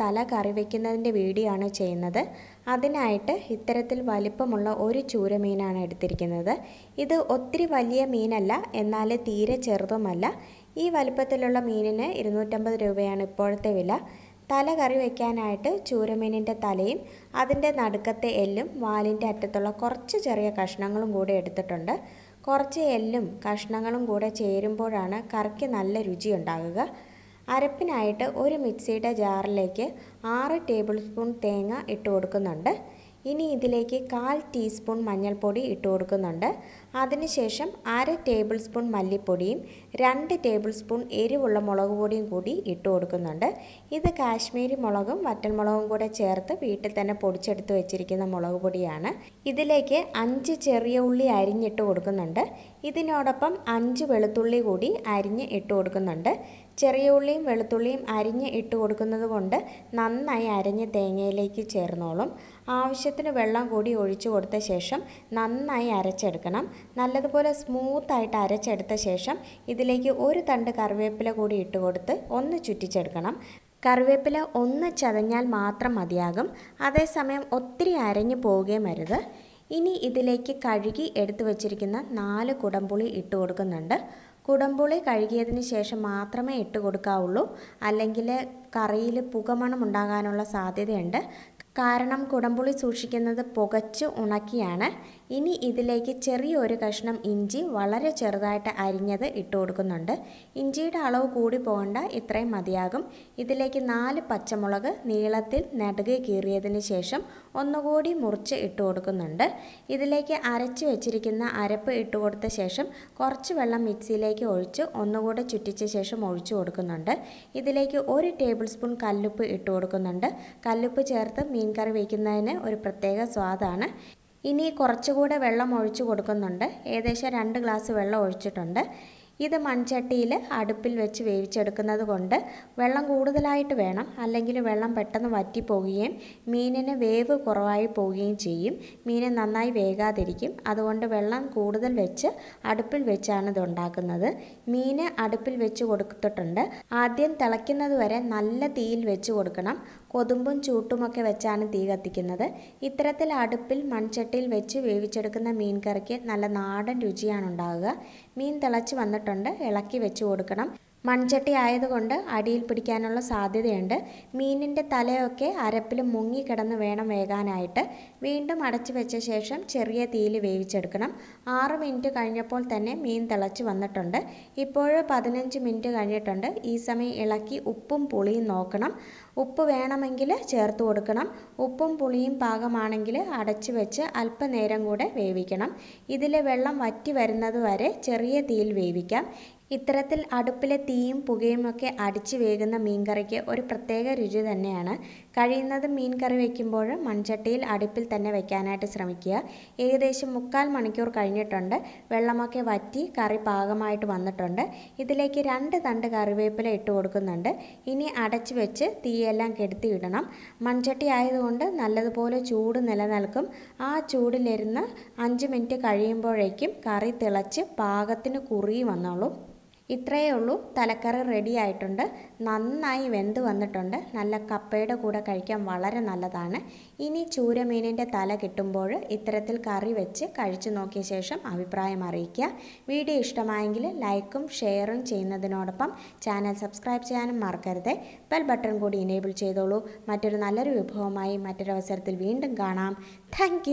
തല കറി വയ്ക്കുന്നതിന്റെ വീഡിയോ ആണ് ചെയ്യുന്നത്. അതിനായിട്ട് ഇത്തരത്തിൽ വലിപ്പമുള്ള ഒരു ചൂരമീനാണ് എടുത്തിരിക്കുന്നത്. ഇത് ഒത്തിരി വലിയ മീനല്ല എന്നാൽ തീരെ ചെറുതുമല്ല. ഈ വലിപ്പത്തിലുള്ള മീനിന് ഇരുന്നൂറ്റമ്പത് രൂപയാണ് ഇപ്പോഴത്തെ വില. തല കറി വയ്ക്കാനായിട്ട് ചൂരമീനിന്റെ തലയും അതിന്റെ നടുക്കത്തെ എല്ലും വാലിന്റെ അറ്റത്തുള്ള കുറച്ച് ചെറിയ കഷ്ണങ്ങളും കൂടെ എടുത്തിട്ടുണ്ട്. കുറച്ച് എല്ലും കഷ്ണങ്ങളും കൂടെ ചേരുമ്പോഴാണ് കറിക്ക് നല്ല രുചി ഉണ്ടാകുക. അരപ്പിനായിട്ട് ഒരു മിക്സിയുടെ ജാറിലേക്ക് ആറ് ടേബിൾ സ്പൂൺ തേങ്ങ ഇട്ട് കൊടുക്കുന്നുണ്ട്. ഇനി ഇതിലേക്ക് കാൽ ടീസ്പൂൺ മഞ്ഞൾപ്പൊടി ഇട്ട് കൊടുക്കുന്നുണ്ട്. അതിനുശേഷം അര ടേബിൾ സ്പൂൺ മല്ലിപ്പൊടിയും രണ്ട് ടേബിൾ സ്പൂൺ എരിവുള്ള മുളക് പൊടിയും കൂടി ഇട്ട് കൊടുക്കുന്നുണ്ട്. ഇത് കാശ്മീരി മുളകും വറ്റൽമുളകും കൂടെ ചേർത്ത് വീട്ടിൽ തന്നെ പൊടിച്ചെടുത്ത് വെച്ചിരിക്കുന്ന മുളക് പൊടിയാണ്. ഇതിലേക്ക് അഞ്ച് ചെറിയ ഉള്ളി അരിഞ്ഞിട്ട് കൊടുക്കുന്നുണ്ട്. ഇതിനോടൊപ്പം അഞ്ച് വെളുത്തുള്ളി കൂടി അരിഞ്ഞ് ഇട്ട് കൊടുക്കുന്നുണ്ട്. ചെറിയ ഉള്ളിയും വെളുത്തുള്ളിയും അരിഞ്ഞ് ഇട്ട് കൊടുക്കുന്നത് കൊണ്ട് നന്നായി അരിഞ്ഞ് തേങ്ങയിലേക്ക് ചേർന്നോളും. ആവശ്യത്തിന് വെള്ളം കൂടി ഒഴിച്ചു കൊടുത്ത ശേഷം നന്നായി അരച്ചെടുക്കണം. നല്ലതുപോലെ സ്മൂത്തായിട്ട് അരച്ചെടുത്ത ശേഷം ഇതിലേക്ക് ഒരു തണ്ട് കറിവേപ്പില കൂടി ഇട്ട് കൊടുത്ത് ഒന്ന് ചുറ്റിച്ചെടുക്കണം. കറിവേപ്പില ഒന്ന് ചതഞ്ഞാൽ മാത്രം മതിയാകും. അതേസമയം ഒത്തിരി അരഞ്ഞു പോവുകയും അരുത്. ഇനി ഇതിലേക്ക് കഴുകി എടുത്തു വച്ചിരിക്കുന്ന നാല് കുടംപുളി ഇട്ട് കൊടുക്കുന്നുണ്ട്. കുടംപുളി കഴുകിയതിന് ശേഷം മാത്രമേ ഇട്ട് കൊടുക്കാവുള്ളൂ. അല്ലെങ്കിൽ കറിയിൽ പുകമണം ഉണ്ടാകാനുള്ള സാധ്യതയുണ്ട്. കാരണം കുടംപുളി സൂക്ഷിക്കുന്നത് പുകച്ച് ഉണക്കിയാണ്. ഇനി ഇതിലേക്ക് ചെറിയൊരു കഷ്ണം ഇഞ്ചി വളരെ ചെറുതായിട്ട് അരിഞ്ഞത് ഇട്ട് കൊടുക്കുന്നുണ്ട്. ഇഞ്ചിയുടെ അളവ് കൂടി പോകണ്ട ഇത്രയും മതിയാകും. ഇതിലേക്ക് നാല് പച്ചമുളക് നീളത്തിൽ നടുകി കീറിയതിന് ശേഷം ഒന്നുകൂടി മുറിച്ച് ഇട്ട് കൊടുക്കുന്നുണ്ട്. ഇതിലേക്ക് അരച്ച് വെച്ചിരിക്കുന്ന അരപ്പ് ഇട്ട് കൊടുത്ത ശേഷം കുറച്ച് വെള്ളം മിക്സിയിലേക്ക് ഒഴിച്ച് ഒന്നുകൂടെ ചുറ്റിച്ച ശേഷം ഒഴിച്ച് കൊടുക്കുന്നുണ്ട്. ഇതിലേക്ക് ഒരു ടേബിൾ സ്പൂൺ കല്ലുപ്പ് ഇട്ട് കൊടുക്കുന്നുണ്ട്. കല്ലുപ്പ് ചേർത്ത് മീൻ കറി വയ്ക്കുന്നതിന് ഒരു പ്രത്യേക സ്വാദാണ്. ഇനി കുറച്ചുകൂടെ വെള്ളം ഒഴിച്ചു കൊടുക്കുന്നുണ്ട്. ഏകദേശം രണ്ട് ഗ്ലാസ് വെള്ളം ഒഴിച്ചിട്ടുണ്ട്. ഇത് മൺചട്ടിയിൽ അടുപ്പിൽ വെച്ച് വേവിച്ചെടുക്കുന്നത് കൊണ്ട് വെള്ളം കൂടുതലായിട്ട് വേണം. അല്ലെങ്കിൽ വെള്ളം പെട്ടെന്ന് വറ്റിപ്പോവുകയും മീനിന് വേവ് കുറവായി പോവുകയും ചെയ്യും. മീനെ നന്നായി വേകാതിരിക്കും. അതുകൊണ്ട് വെള്ളം കൂടുതൽ വെച്ച് അടുപ്പിൽ വെച്ചാണ് ഇത് ഉണ്ടാക്കുന്നത് മീന് അടുപ്പിൽ വെച്ച് കൊടുത്തിട്ടുണ്ട്. ആദ്യം തിളയ്ക്കുന്നത് വരെ നല്ല തീയിൽ വെച്ച് കൊടുക്കണം. കൊതുമ്പും ചൂട്ടുമൊക്കെ വെച്ചാണ് തീ കത്തിക്കുന്നത്. ഇത്തരത്തിൽ അടുപ്പിൽ മൺചട്ടിയിൽ വെച്ച് വേവിച്ചെടുക്കുന്ന മീൻ കറിക്ക് നല്ല നാടൻ രുചിയാണ് ഉണ്ടാകുക മീൻ തിളച്ച് വന്നിട്ടുണ്ട് ഇളക്കി വെച്ച് കൊടുക്കണം. മൺചട്ടി ആയതുകൊണ്ട് അടിയിൽ പിടിക്കാനുള്ള സാധ്യതയുണ്ട്. മീനിന്റെ തലയൊക്കെ അരപ്പിൽ മുങ്ങിക്കിടന്ന് വേണം വേകാനായിട്ട്. വീണ്ടും അടച്ചു വെച്ച ശേഷം ചെറിയ തീയിൽ വേവിച്ചെടുക്കണം. ആറ് മിനിറ്റ് കഴിഞ്ഞപ്പോൾ തന്നെ മീൻ തിളച്ച് വന്നിട്ടുണ്ട്. ഇപ്പോൾ പതിനഞ്ച് മിനിറ്റ് കഴിഞ്ഞിട്ടുണ്ട്. ഈ സമയം ഇളക്കി ഉപ്പും പുളിയും നോക്കണം. ഉപ്പ് വേണമെങ്കിൽ ചേർത്ത് കൊടുക്കണം. ഉപ്പും പുളിയും പാകമാണെങ്കിൽ അടച്ചു വെച്ച് അല്പനേരം കൂടെ വേവിക്കണം. ഇതിലെ വെള്ളം വറ്റി വരുന്നത് വരെ ചെറിയ തീയിൽ വേവിക്കാം. ഇത്തരത്തിൽ അടുപ്പിലെ തീയും പുകയുമൊക്കെ അടിച്ച് വേകുന്ന മീൻകറിക്ക് ഒരു പ്രത്യേക രുചി തന്നെയാണ്. കഴിയുന്നതും മീൻ കറി വയ്ക്കുമ്പോൾ മൺചട്ടിയിൽ അടുപ്പിൽ തന്നെ വയ്ക്കാനായിട്ട് ശ്രമിക്കുക. ഏകദേശം മുക്കാൽ മണിക്കൂർ കഴിഞ്ഞിട്ടുണ്ട്. വെള്ളമൊക്കെ വറ്റി കറി പാകമായിട്ട് വന്നിട്ടുണ്ട്. ഇതിലേക്ക് രണ്ട് തണ്ട് കറിവേപ്പില ഇട്ട് കൊടുക്കുന്നുണ്ട്. ഇനി അടച്ച് വെച്ച് തീയെല്ലാം കെടുത്തി ഇടണം. മൺചട്ടി ആയതുകൊണ്ട് നല്ലതുപോലെ ചൂട് നിലനിൽക്കും. ആ ചൂടിലിരുന്ന് അഞ്ച് മിനിറ്റ് കഴിയുമ്പോഴേക്കും കറി തിളച്ച് പാകത്തിന് കുറി വന്നോളും. ഇത്രയേ ഉള്ളൂ. തലക്കറി റെഡി ആയിട്ടുണ്ട്. നന്നായി വെന്ത് വന്നിട്ടുണ്ട്. നല്ല കപ്പയുടെ കൂടെ കഴിക്കാൻ വളരെ നല്ലതാണ്. ഇനി ചൂരമീനിന്റെ തല കിട്ടുമ്പോൾ ഇത്തരത്തിൽ കറി വെച്ച് കഴിച്ചു നോക്കിയ ശേഷം അഭിപ്രായം അറിയിക്കുക. വീഡിയോ ഇഷ്ടമായെങ്കിൽ ലൈക്കും ഷെയറും ചെയ്യുന്നതിനോടൊപ്പം ചാനൽ സബ്സ്ക്രൈബ് ചെയ്യാനും മറക്കരുത്. ബെൽ ബട്ടൺ കൂടി ഇനേബിൾ ചെയ്തോളൂ. മറ്റൊരു നല്ലൊരു വിഭവമായി മറ്റൊരവസരത്തിൽ വീണ്ടും കാണാം. താങ്ക്